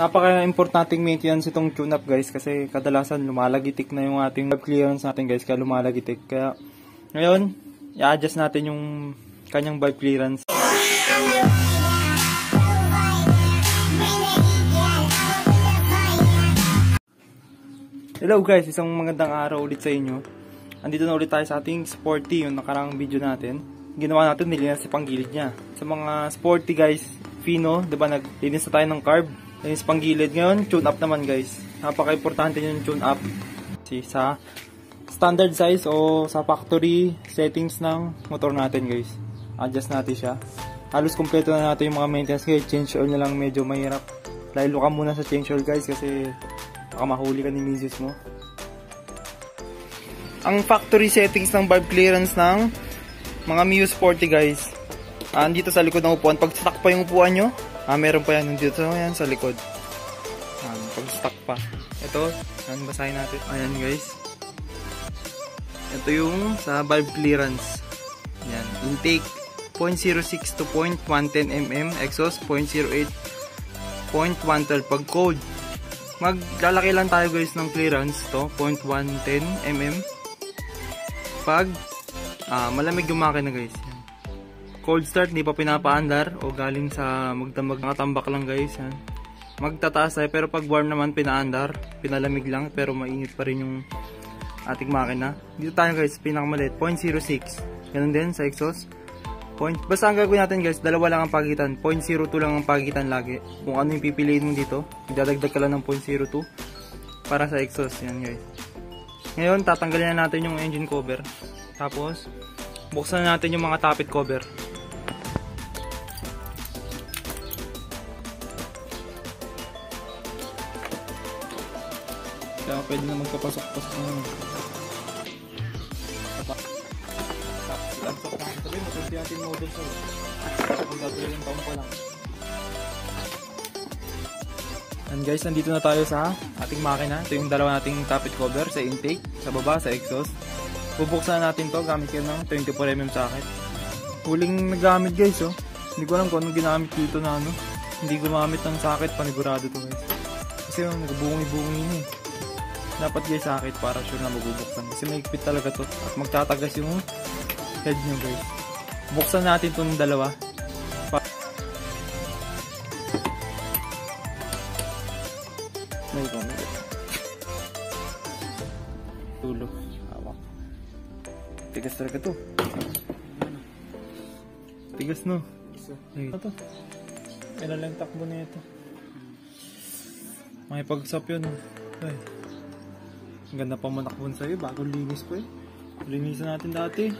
napaka-importanting maintenance itong tune-up guys kasi kadalasan lumalagitik na yung ating valve clearance natin guys kaya lumalagitik. Kaya ngayon, i-adjust natin yung kanyang valve clearance. Hello guys, isang magandang araw ulit sa inyo. Andito na ulit tayo sa ating sporty, yung nakarang video natin. Ginawa natin, nilinis sa panggilid niya. Sa mga sporty guys, Fino, di ba naglinis na tayo ng carb. Linis panggilid. Ngayon, tune up naman guys. Napaka-importante yung tune up. Sa standard size o sa factory settings ng motor natin guys. Adjust natin siya. Halos kompleto na natin yung mga maintenance guys. Change oil na lang medyo mahirap. Lalo ka muna sa change oil guys kasi baka mahuli ka ni misis mo. Ang factory settings ng valve clearance ng mga Mio Sporty guys. Ah, dito sa likod ng upuan. Pag stuck pa yung upuan nyo, ah, meron pa yan dito so, yan, sa likod. Ah, pag stuck pa. Ito, yan, basahin natin. Ayan guys. Ito yung sa valve clearance. Yan, intake 0.06 to 0.110 mm, exhaust 0.08 0.112 pag code maglalaki lang tayo guys ng clearance to 0.110 mm pag ah, malamig yung makina guys. Cold start hindi pa pinapaandar o galing sa magdamag nakatambak lang guys yan. magtataas tayo pero pag warm naman pinaandar pinalamig lang pero mainit pa rin yung ating makina dito tayo guys pinakamalit 0.06 ganun din sa exhaust point. Basta ang gagawin natin guys, dalawa lang ang pagitan. 0.02 lang ang pagitan lagi. Kung ano yung pipiliin mo dito, idadagdag ka lang ng 0.02 para sa exhaust. Yan guys. Ngayon, tatanggalin na natin yung engine cover. Tapos, buksan na natin yung mga tappet cover. Kaya pwede na magpapasok-pasok na Laptop na ito rin, masunti natin model sa Kung gagawin yung taon pa lang. And guys, nandito na tayo sa ating makina. Ito yung dalawa nating tappet cover sa intake, sa baba, sa exhaust. Bubuksan natin to gamit yun ng 24mm socket. Huling nagamit guys, oh. Hindi ko alam kung anong ginamit dito na ano. Hindi gumamit ng socket, panigurado to guys. Kasi yung nagbungi-bungi na eh. Dapat guys socket para sure na mabubuksan. Kasi may talaga to. At magtatagas yung head nyo guys. Buksan natin itong dalawa. May ito. Tulo. Hawak. Tigas talaga to. Tigas no. Ay, ito. Ilan lang takbo na ito. May pagsap yun. Ay. Ang ganda pa manakbon sa'yo. Bagong linis ko eh. Linisan natin dati.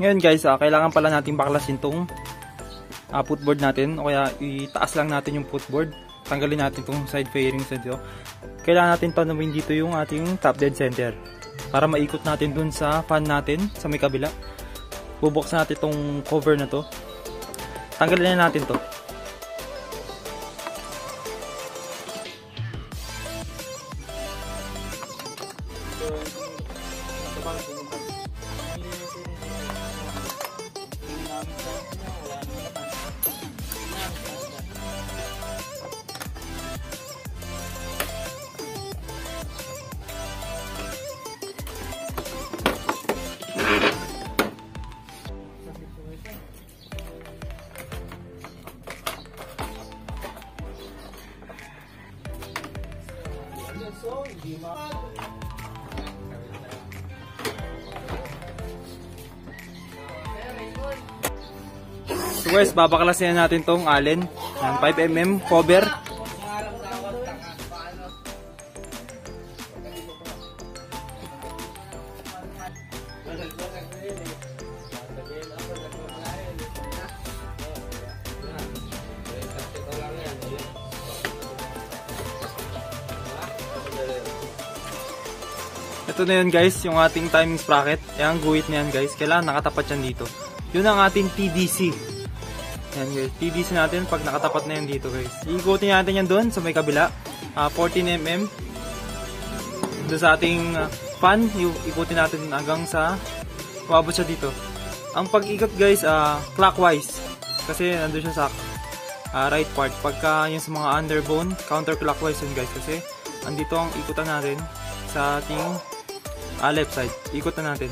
Ngayon guys, ah, kailangan pala natin baklasin tong ah, footboard natin o kaya itaas lang natin yung footboard. Tanggalin natin tong side fairings dito. Kailangan natin tanawin dito yung ating top dead center para maikot natin dun sa fan natin sa may kabila. Bubuksan natin tong cover na to. Tanggalin na natin to. So guys, babaklasin na natin tong allen. Yan, 5mm cover. Ito na yun guys, yung ating timing sprocket. Yung guhit na yan guys. Kailangan nakatapat yan dito. Yun ang ating TDC. Yan guys, TDC natin pag nakatapat na yan dito guys. Iikutin natin yan doon sa may kabila. Uh, 14mm doon sa ating uh, yung ikutin natin hanggang sa umabot siya dito. Ang pag-ikot guys, uh, clockwise. Kasi nandun siya sa uh, right part. Pagka yung sa mga underbone, counterclockwise yun guys. Kasi andito ang ikutan natin sa ating uh, left side. Ikutan natin.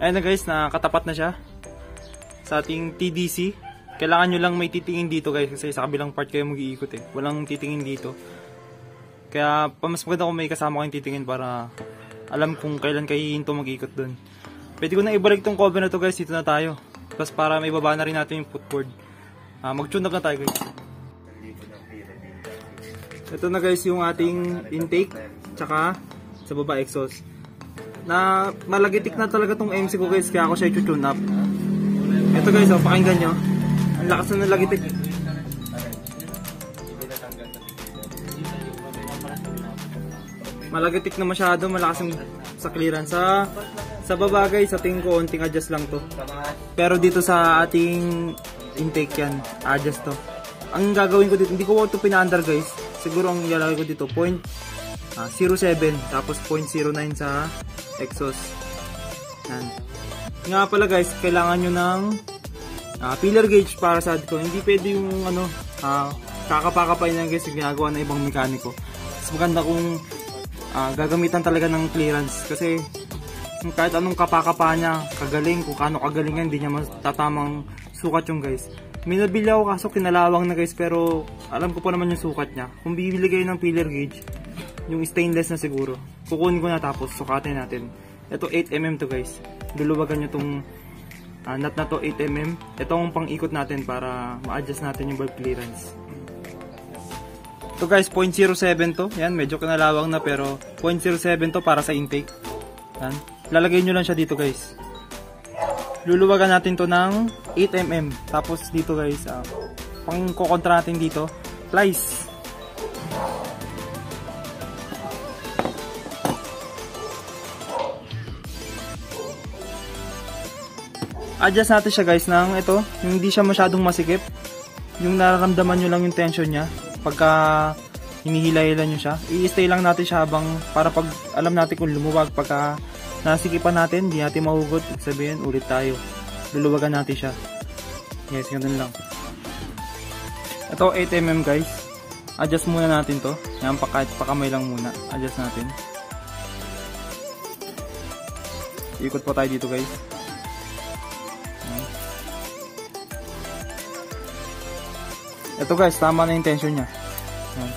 Ayan na guys, nakatapat na siya sa ating TDC. Kailangan nyo lang may titingin dito guys kasi sa kabilang part kayo mag-iikot eh. Walang titingin dito. Kaya mas maganda kung may kasama kayong titingin para alam kung kailan kayo hihinto mag-ikot dun. Pwede ko na ibalik tong cover na to guys, dito na tayo. Tapos para may baba na rin natin yung footboard. Uh, Mag-tune up na tayo guys. Ito na guys yung ating intake, tsaka sa baba exhaust na malagitik na talaga tong MC ko guys kaya ako siya i-tune up. Ito guys oh pakinggan nyo. Ang lakas na nalagitik malagitik na masyado malakas yung sa clearance. Sa sa baba guys sa tingin ko onting adjust lang to. Pero dito sa ating intake yan adjust to. Ang gagawin ko dito hindi ko ito pina-under guys. Siguro ang ilalagay ko dito point uh, 07 tapos 0.09 sa exhaust. Yan. Nga pala guys, kailangan nyo ng uh, filler gauge para sa ko. Hindi pwede yung ano, uh, kakapakapay na guys ginagawa ng ibang mekaniko. Mas maganda kung uh, gagamitan talaga ng clearance kasi kahit anong kapakapa niya, kagaling, kung kano kagaling yan, hindi niya matatamang sukat yung guys. May nabili ako kaso kinalawang na guys pero alam ko pa naman yung sukat niya. Kung bibili kayo ng filler gauge, yung stainless na siguro, kukunin ko na tapos sukatin natin. Ito 8mm to guys. Luluwagan nyo tong uh, nut na to 8mm. Ito ang pang-ikot natin para ma-adjust natin yung valve clearance. Ito guys, 0.07 to. Yan, medyo kanalawang na pero 0.07 to para sa intake. Yan. Lalagay nyo lang siya dito guys. Luluwagan natin to ng 8mm. Tapos dito guys, uh, pang kukontra natin dito, plies. Adjust natin siya guys ng ito, yung hindi siya masyadong masikip. Yung nararamdaman nyo lang yung tension niya pagka hinihila-hila nyo siya. I-stay lang natin siya habang para pag alam natin kung lumuwag pagka nasikipan natin, hindi natin mahugot. Sabihin, ulit tayo. Luluwagan natin siya. Yes, ganun lang. Ito 8mm guys. Adjust muna natin to. Yan, pa, kahit pakamay lang muna. Adjust natin. Ikot po tayo dito guys. Ito guys, tama na yung tension niya. Ayan.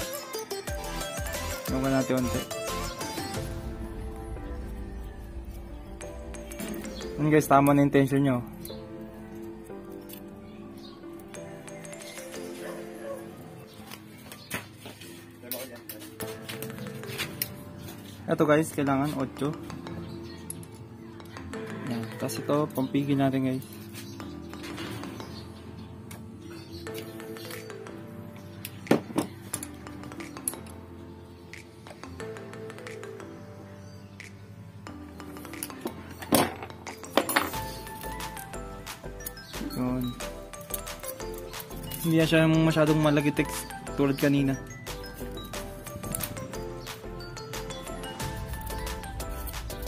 Tungan natin unti. Ayan guys, tama na yung tension niya. Ito guys, kailangan 8. Ayan. Tapos ito, pampigil natin guys. Hindi na siya masyadong malagitik tulad kanina.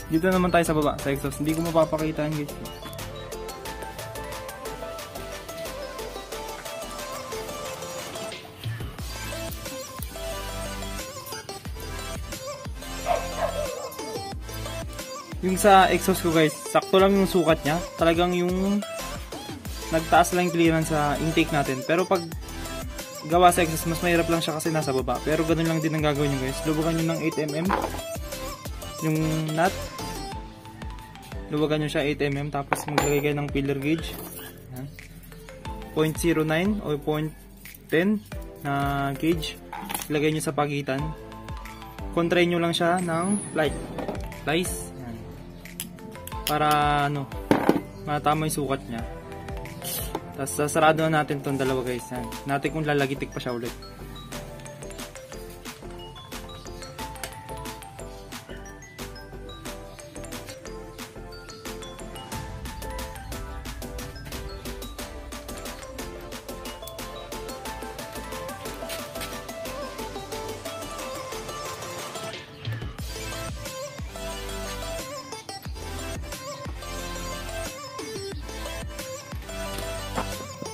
Dito naman tayo sa baba, sa exhaust. Hindi ko mapapakita yan guys. Yung sa exhaust ko guys, sakto lang yung sukat niya. Talagang yung nagtaas lang yung clearance sa intake natin. Pero pag gawa sa exhaust, mas mahirap lang siya kasi nasa baba. Pero ganun lang din ang gagawin nyo guys. Lubagan nyo ng 8mm yung nut. Lubagan nyo siya 8mm tapos maglagay kayo ng filler gauge. Yan. 0.09 o 0.10 na gauge. Ilagay nyo sa pagitan. Contrain nyo lang siya ng light. Slice. Yan. Para ano, matama yung sukat niya. Tapos sasarado na natin tong dalawa guys. Natin kung lalagitik pa siya ulit.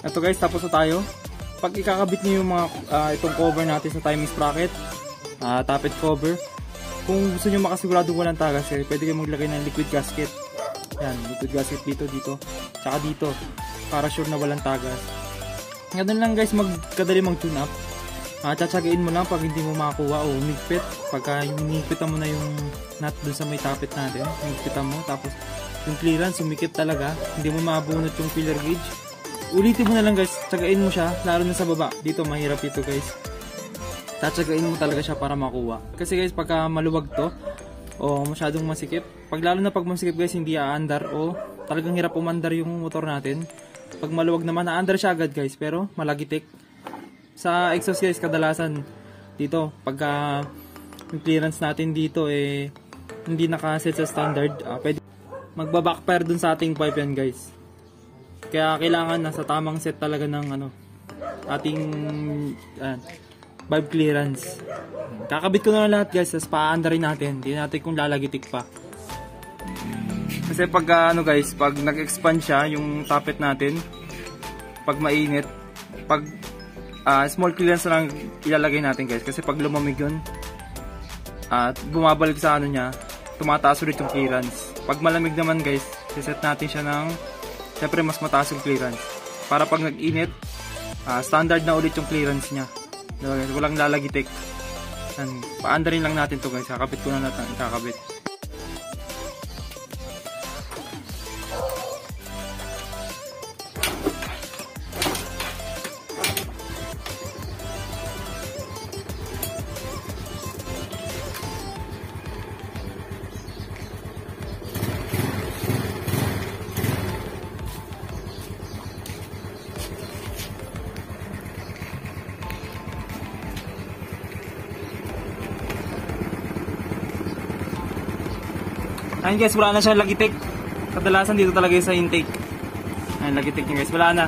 Ito guys, tapos na tayo. Pag ikakabit niyo yung mga ah, itong cover natin sa timing sprocket, ah tappet cover, kung gusto niyo makasigurado walang tagas, eh, pwede kayo maglagay ng liquid gasket. Yan, liquid gasket dito, dito, tsaka dito, para sure na walang tagas. Ganun lang guys, magkadali mag-tune up. Ah, tsatsagain mo lang pag hindi mo makakuha o umigpit. Pagka yung hinigpitan mo na yung nut dun sa may tappet natin, hinigpitan mo, tapos yung clearance, sumikip talaga, hindi mo mabunot yung filler gauge. Ulitin mo na lang guys, tsagain mo siya, lalo na sa baba. Dito, mahirap ito guys. Tatsagain mo talaga siya para makuha. Kasi guys, pagka maluwag to, o masyadong masikip, pag lalo na pag masikip guys, hindi aandar o talagang hirap umandar yung motor natin. Pag maluwag naman, aandar siya agad guys, pero malagitik. Sa exhaust guys, kadalasan dito, pagka yung clearance natin dito eh hindi nakaset sa standard, ah, pwede magba-backfire dun sa ating pipe yan guys. Kaya kailangan nasa tamang set talaga ng ano ating ah, valve clearance. Kakabit ko na lahat guys, tapos paanda rin natin. Hindi natin kung lalagitik pa. Kasi pag ah, ano guys, pag nag-expand siya yung tappet natin, pag mainit, pag ah, small clearance lang ilalagay natin guys. Kasi pag lumamig yun, at bumabalik sa ano niya, tumataas ulit yung clearance. Pag malamig naman guys, siset natin siya ng, syempre mas mataas yung clearance. Para pag nag-init, ah, standard na ulit yung clearance niya. Walang lalagitik. Yan. Paanda rin lang natin to guys. Kakabit ko na natin. Kakabit. Ayun guys, wala na siyang lagitik. Kadalasan dito talaga sa intake. Ayun, lagitik niya guys. Wala na.